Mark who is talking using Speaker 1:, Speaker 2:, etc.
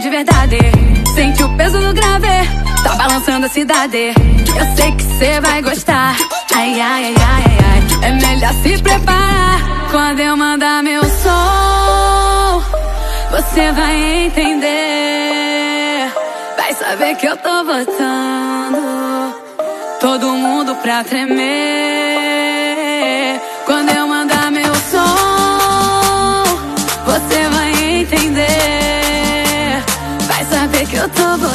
Speaker 1: de verdade. Sente o peso do grave, tá balançando a cidade. Eu sei que cê vai gostar. Ai, ai, ai, ai, ai. É melhor se preparar quando eu mandar meu som. Você vai entender. Vai saber que eu tô botando todo mundo pra tremer. Você vai